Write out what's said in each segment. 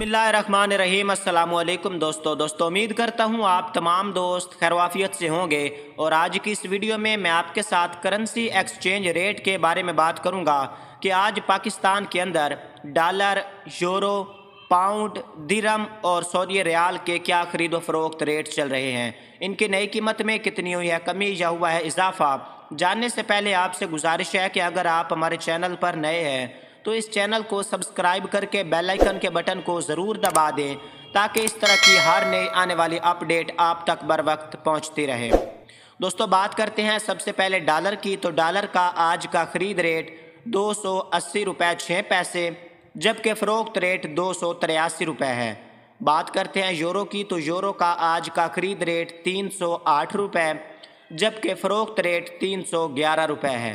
अस्सलाम वालेकुम दोस्तों दोस्तों, उम्मीद करता हूँ आप तमाम दोस्त खैरवाफियत से होंगे। और आज की इस वीडियो में मैं आपके साथ करेंसी एक्सचेंज रेट के बारे में बात करूँगा कि आज पाकिस्तान के अंदर डॉलर यूरो पाउंड दिरम और सऊदी रियाल के क्या खरीदो फरोख्त रेट चल रहे हैं। इनकी नई कीमत में कितनी हुई है, कमी या हुआ है इजाफा? जानने से पहले आपसे गुजारिश है कि अगर आप हमारे चैनल पर नए हैं तो इस चैनल को सब्सक्राइब करके बेल आइकन के बटन को ज़रूर दबा दें, ताकि इस तरह की हर नई आने वाली अपडेट आप तक बर वक्त पहुँचती रहे। दोस्तों, बात करते हैं सबसे पहले डॉलर की। तो डॉलर का आज का ख़रीद रेट दो सौ अस्सी रुपये छः पैसे, जबकि फ़रोख्त रेट दो सौ तिरासी रुपये है। बात करते हैं यूरो की। तो यूरो का आज का ख़रीद रेट तीन सौ आठ रुपये जबकि फ़रोख्त रेट तीन सौ ग्यारह रुपये है।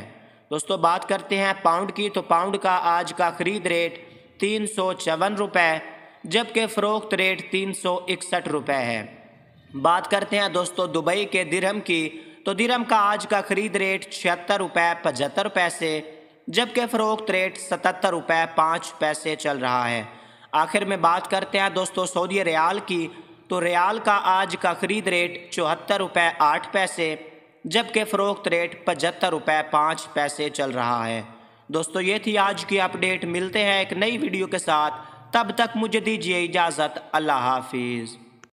दोस्तों, बात करते हैं पाउंड की। तो पाउंड का आज का ख़रीद रेट तीन सौ चौवन रुपये जबकि फ़रोख्त रेट तीन सौ इकसठ रुपये है। बात करते हैं दोस्तों, दुबई के दिरहम की। तो दिरहम का आज का ख़रीद रेट छिहत्तर रुपये पचहत्तर पैसे, जबकि फ़रोख्त रेट सतहत्तर रुपये पाँच पैसे चल रहा है। आखिर में बात करते हैं दोस्तों, सऊदी रियाल की। तो रियाल का आज का ख़रीद रेट चौहत्तर रुपये आठ पैसे जबकि फ़रोख्त रेट पचहत्तर रुपये पाँच पैसे चल रहा है। दोस्तों, ये थी आज की अपडेट। मिलते हैं एक नई वीडियो के साथ। तब तक मुझे दीजिए इजाज़त। अल्लाह हाफिज़।